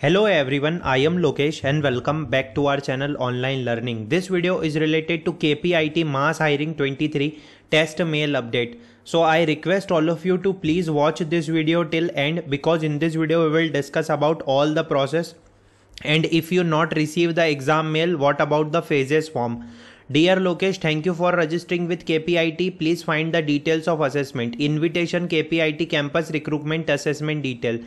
Hello everyone, I am Lokesh and welcome back to our channel Online Learning. This video is related to KPIT Mass Hiring 23 test mail update. So I request all of you to please watch this video till end because in this video we will discuss about all the process and if you not receive the exam mail what about the phases form Dear Lokesh, thank you for registering with KPIT. Please find the details of assessment. Invitation KPIT campus recruitment assessment detail.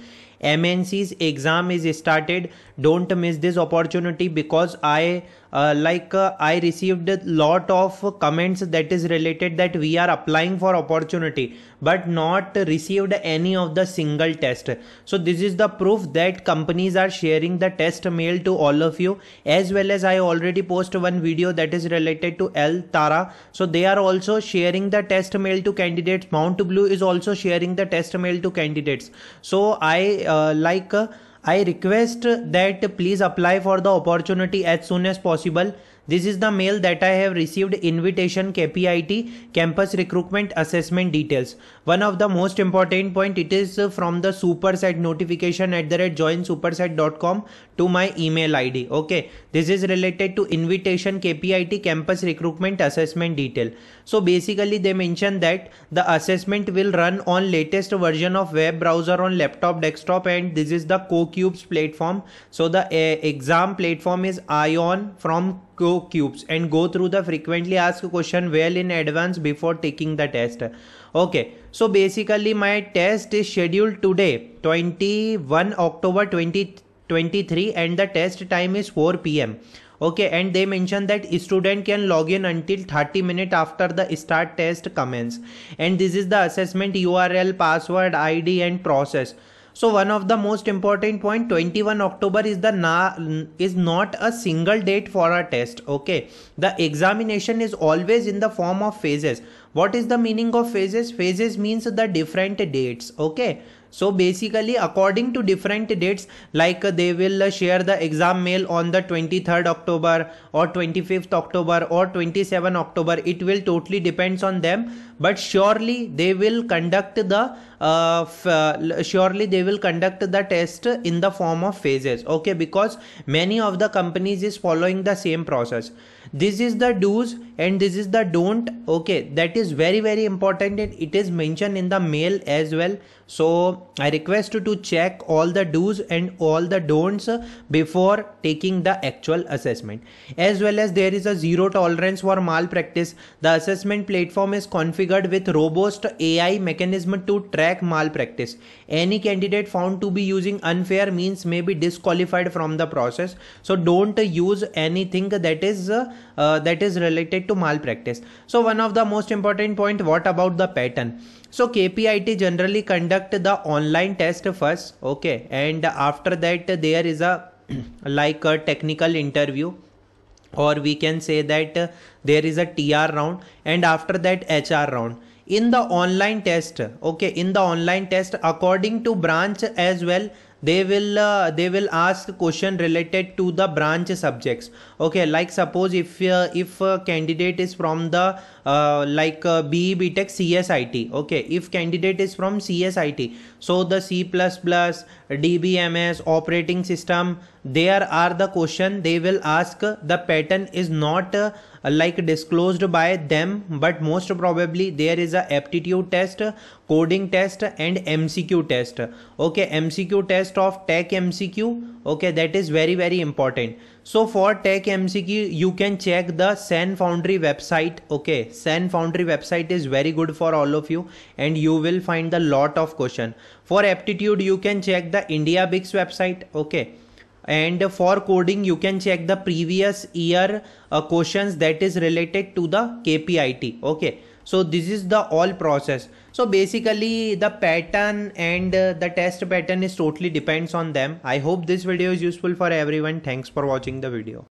MNC's exam is started. Don't miss this opportunity because I uh, like uh, I received a lot of comments that is related that we are applying for opportunity but not received any of the single test. So this is the proof that companies are sharing the test mail to all of you as well as I already post one video that is related to L Tara. So they are also sharing the test mail to candidates. Mount Blue is also sharing the test mail to candidates. So I uh, like uh, I request that please apply for the opportunity as soon as possible this is the mail that I have received invitation KPIT campus recruitment assessment details. One of the most important point it is from the superset notification at the rate joinsuperset.com to my email ID. Okay. This is related to invitation KPIT campus recruitment assessment detail. So basically they mention that the assessment will run on latest version of web browser on laptop desktop and this is the CoCubes platform. So the uh, exam platform is Aon from cubes and go through the frequently asked question well in advance before taking the test. Okay so basically my test is scheduled today 21 october 2023 and the test time is 4 pm okay and they mention that student can log in until 30 minutes after the start test commence. And this is the assessment url password id and process so one of the most important point 21 october is the na is not a single date for a test okay? The examination is always in the form of phases what is the meaning of phases? Phases means the different dates okay? So basically according to different dates like uh, they will uh, share the exam mail on the 23rd october or 25th october or 27 october. It will totally depends on them. But surely they will conduct the uh, uh, surely they will conduct the test in the form of phases okay? Because many of the companies is following the same process. This is the do's and this is the don't okay? That is very very important and it is mentioned in the mail as well. So i request you to check all the do's and all the don'ts before taking the actual assessment. As well as there is a zero tolerance for malpractice. The assessment platform is configured with robust ai mechanism to track malpractice. Any candidate found to be using unfair means may be disqualified from the process. So don't use anything that is uh, that is related to malpractice. So one of the most important point what about the pattern? So kpit generally conduct the online test first okay? And after that there is a like a technical interview or we can say that there is a tr round and after that hr round. In the online test okay? In the online test according to branch as well they will uh, they will ask question related to the branch subjects. Okay like suppose if uh, if a candidate is from the uh, like uh, BE BTech CSIT okay if candidate is from CSIT so the C++ DBMS operating system there are the question they will ask the pattern is not uh, like disclosed by them but most probably there is a aptitude test coding test and mcq test. Okay mcq test of tech mcq okay that is very very important. So for tech mcq you can check the Sanfoundry website. Okay Sanfoundry website is very good for all of you and you will find a lot of question. For aptitude you can check the IndiaBix website. Okay and for coding you can check the previous year uh, questions that is related to the kpit okay. So this is the all process. So basically the pattern and uh, the test pattern is totally depends on them. I hope this video is useful for everyone. Thanks for watching the video